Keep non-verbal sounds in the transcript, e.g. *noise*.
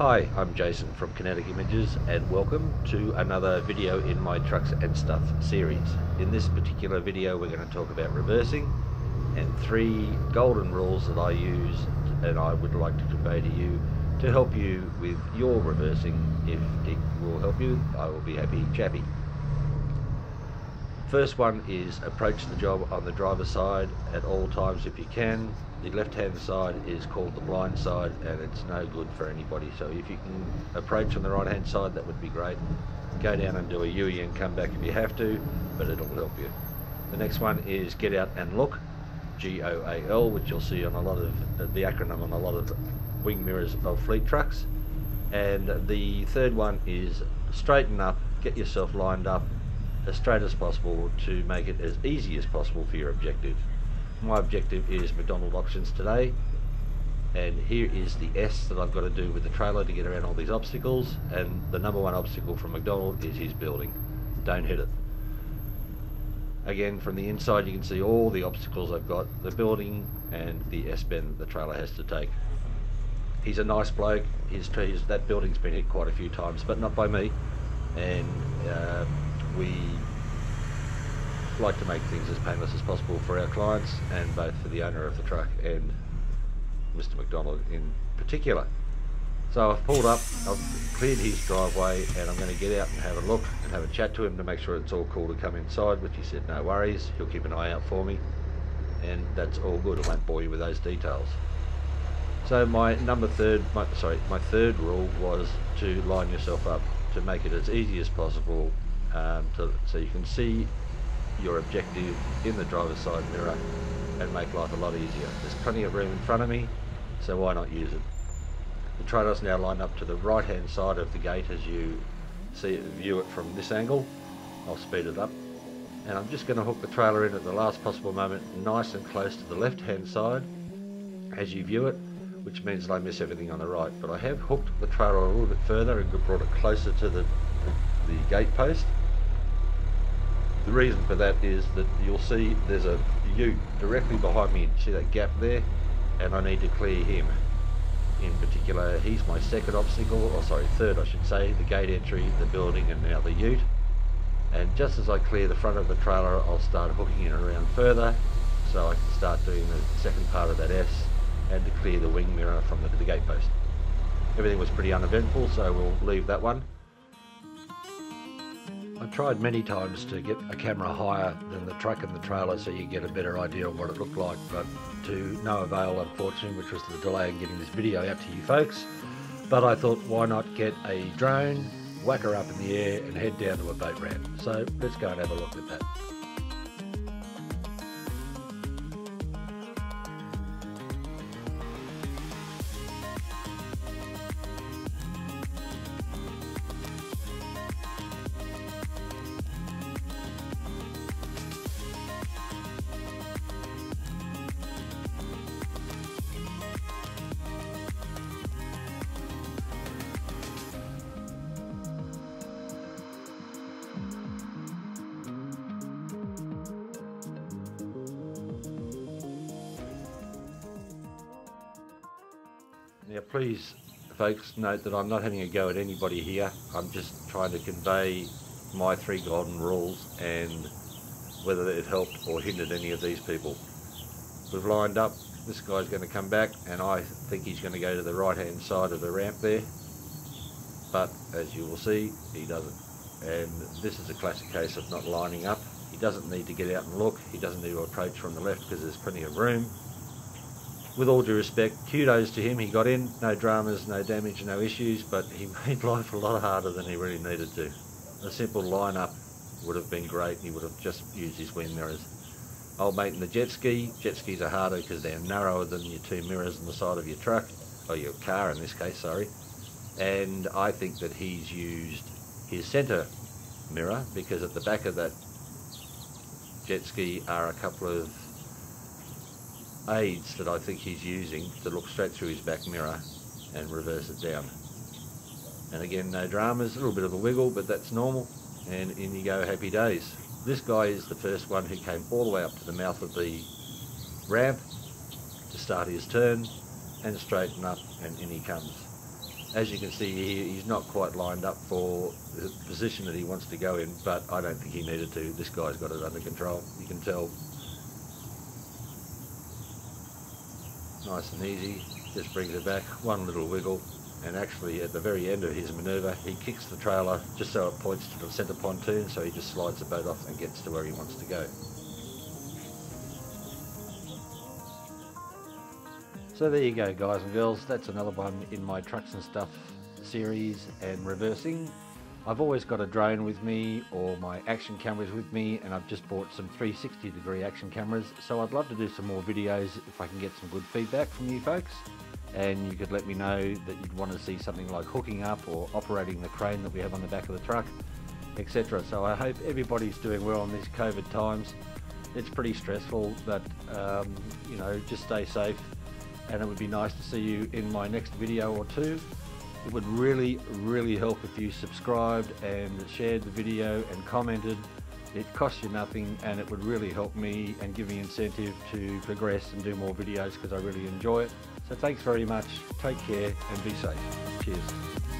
Hi, I'm Jason from Kinetic Images and welcome to another video in my Trucks and Stuff series. In this particular video we're going to talk about reversing and three golden rules that I use and I would like to convey to you to help you with your reversing. If it will help you, I will be happy chappy. First one is approach the job on the driver's side at all times if you can. The left hand side is called the blind side and it's no good for anybody. So if you can approach on the right hand side that would be great. Go down and do a UE and come back if you have to, but it'll help you. The next one is get out and look. G-O-A-L, which you'll see on a lot of uh, the acronym on a lot of wing mirrors of fleet trucks. And the third one is straighten up, get yourself lined up as straight as possible to make it as easy as possible for your objective. My objective is McDonald Auctions today and here is the S that I've got to do with the trailer to get around all these obstacles and the number one obstacle from McDonald is his building. Don't hit it. Again from the inside you can see all the obstacles I've got, the building and the S-bend the trailer has to take. He's a nice bloke, his, his, that building's been hit quite a few times but not by me and uh, we like to make things as painless as possible for our clients and both for the owner of the truck and Mr. McDonald in particular. So I've pulled up, I've cleared his driveway and I'm going to get out and have a look and have a chat to him to make sure it's all cool to come inside, which he said no worries, he'll keep an eye out for me and that's all good, I won't bore you with those details. So my number third, my, sorry, my third rule was to line yourself up to make it as easy as possible um, to, so you can see your objective in the driver's side mirror and make life a lot easier. There's plenty of room in front of me, so why not use it? The trailer's now lined up to the right hand side of the gate as you see it, view it from this angle. I'll speed it up. And I'm just going to hook the trailer in at the last possible moment, nice and close to the left hand side as you view it, which means that I miss everything on the right. But I have hooked the trailer a little bit further and brought it closer to the, the, the gate post the reason for that is that you'll see there's a ute directly behind me. See that gap there? And I need to clear him. In particular, he's my second obstacle, or sorry, third I should say, the gate entry, the building, and now the ute. And just as I clear the front of the trailer, I'll start hooking it around further, so I can start doing the second part of that S, and to clear the wing mirror from the, the gate post. Everything was pretty uneventful, so we'll leave that one. I tried many times to get a camera higher than the truck and the trailer so you get a better idea of what it looked like, but to no avail unfortunately, which was the delay in getting this video out to you folks. But I thought why not get a drone, whack her up in the air and head down to a boat ramp. So let's go and have a look at that. Now please folks note that I'm not having a go at anybody here. I'm just trying to convey my three golden rules and whether it helped or hindered any of these people. We've lined up, this guy's going to come back and I think he's going to go to the right hand side of the ramp there. But as you will see, he doesn't. And this is a classic case of not lining up. He doesn't need to get out and look. He doesn't need to approach from the left because there's plenty of room with all due respect, kudos to him. He got in, no dramas, no damage, no issues, but he *laughs* made life a lot harder than he really needed to. A simple line-up would have been great. He would have just used his wing mirrors. Old mate in the jet ski. Jet skis are harder because they're narrower than your two mirrors on the side of your truck, or your car in this case, sorry. And I think that he's used his centre mirror because at the back of that jet ski are a couple of aids that I think he's using to look straight through his back mirror and reverse it down. And again, no dramas, a little bit of a wiggle, but that's normal. And in you go, happy days. This guy is the first one who came all the way up to the mouth of the ramp to start his turn and straighten up and in he comes. As you can see here, he's not quite lined up for the position that he wants to go in, but I don't think he needed to. This guy's got it under control. You can tell. Nice and easy. Just brings it back. One little wiggle. And actually at the very end of his manoeuvre, he kicks the trailer just so it points to the centre pontoon, so he just slides the boat off and gets to where he wants to go. So there you go guys and girls, that's another one in my trucks and stuff series and reversing. I've always got a drone with me or my action cameras with me and I've just bought some 360 degree action cameras. So I'd love to do some more videos if I can get some good feedback from you folks. And you could let me know that you'd want to see something like hooking up or operating the crane that we have on the back of the truck etc so I hope everybody's doing well in these COVID times. It's pretty stressful but um, you know just stay safe. And it would be nice to see you in my next video or two. It would really, really help if you subscribed and shared the video and commented. It costs you nothing and it would really help me and give me incentive to progress and do more videos because I really enjoy it. So thanks very much, take care and be safe. Cheers.